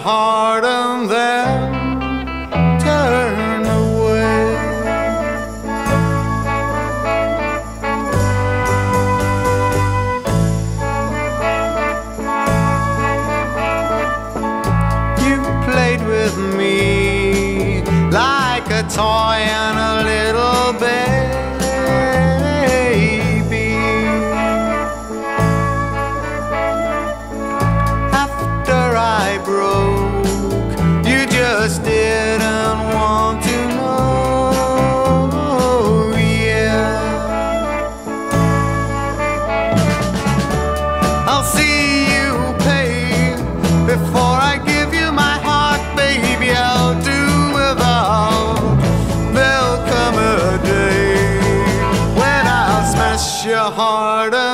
heart smash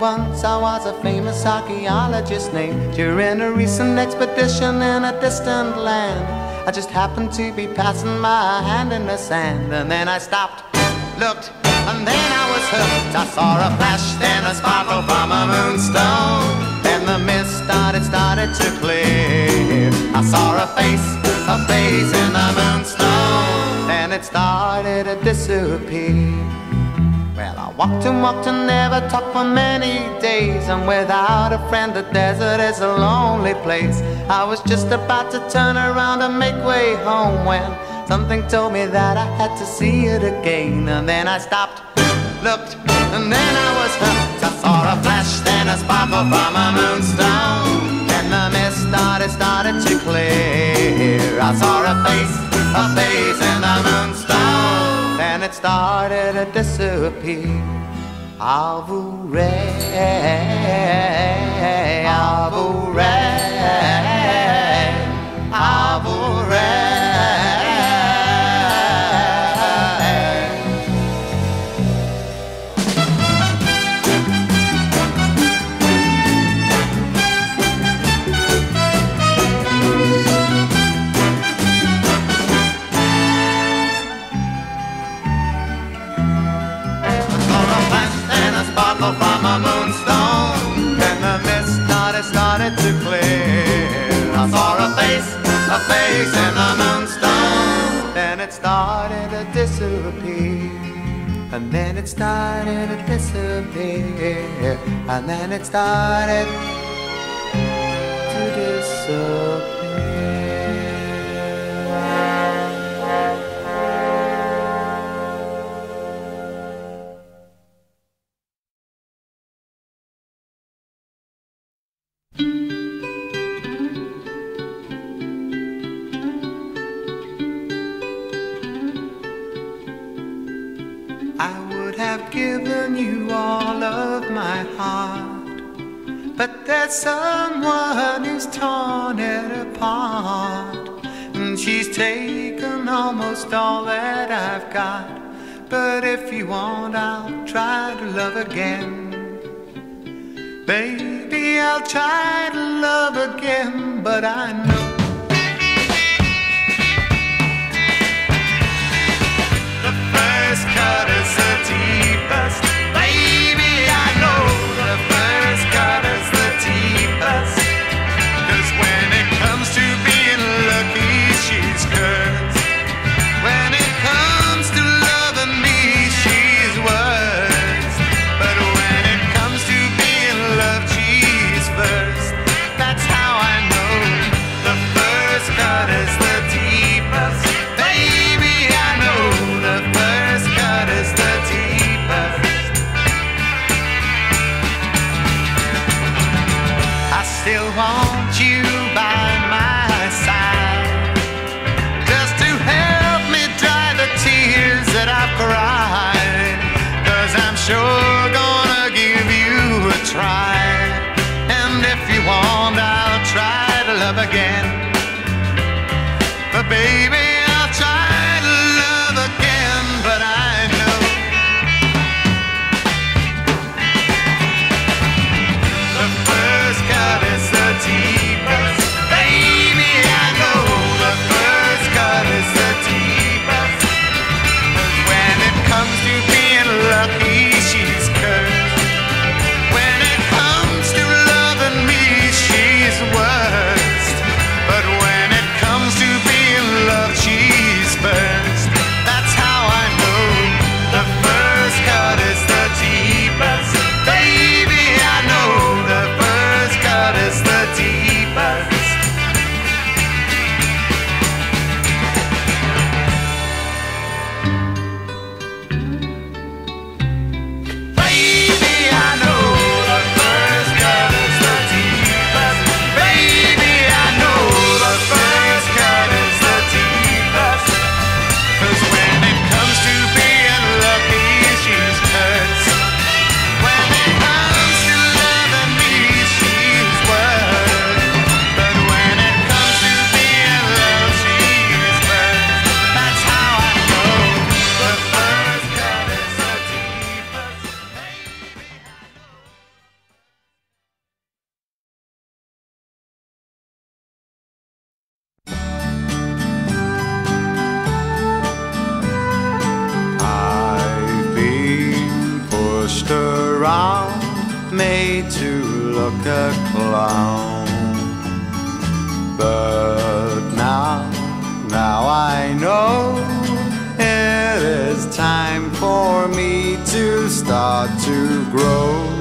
once I was a famous archaeologist named during a recent expedition in a distant land. I just happened to be passing my hand in the sand, and then I stopped, looked, and then I was hooked. I saw a flash, then a sparkle from a moonstone. Then the mist started, started to clear. I saw a face, a face in the moonstone. Then it started to disappear. Walked and walked and never talked for many days. And without a friend, the desert is a lonely place. I was just about to turn around and make way home when something told me that I had to see it again. And then I stopped, looked, and then I was hooked. I saw a flash, then a sparkle from a moonstone. Then the mist started, started to clear. I saw a face, a face in the moonstone. It started to disappear. Avure, avure, avure. And a sparkle from a moonstone. Then the mist started, started to clear. I saw a face, a face in the moonstone. Then it started to disappear. And then it started to disappear. And then it started to disappear. would have given you all of my heart. But there's someone who's torn it apart. And she's taken almost all that I've got. But if you want, I'll try to love again. Baby, I'll try to love again, but I know. best love again. pushed around, made to look a clown. But now, now I know it is time for me to start to grow.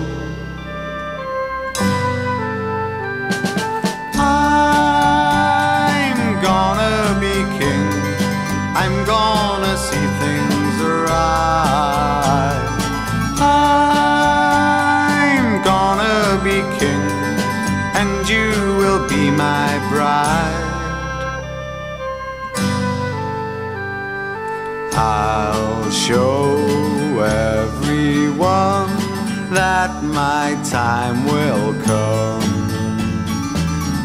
I'll show everyone that my time will come.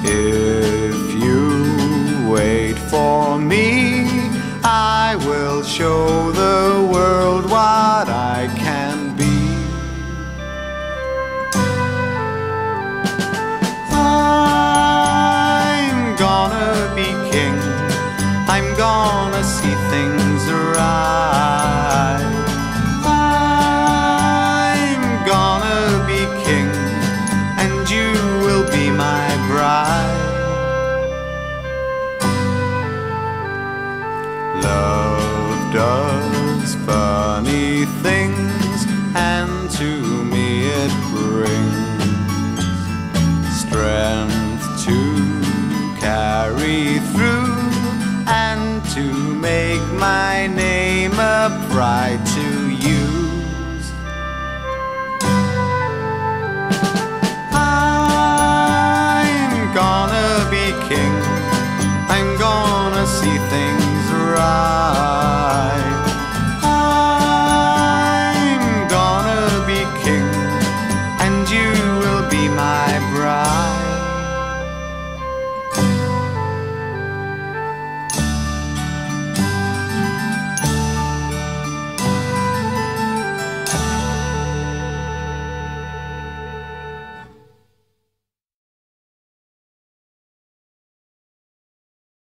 If you wait for me, I will show does funny things, and to me it brings strength to carry through and to make my name a pride to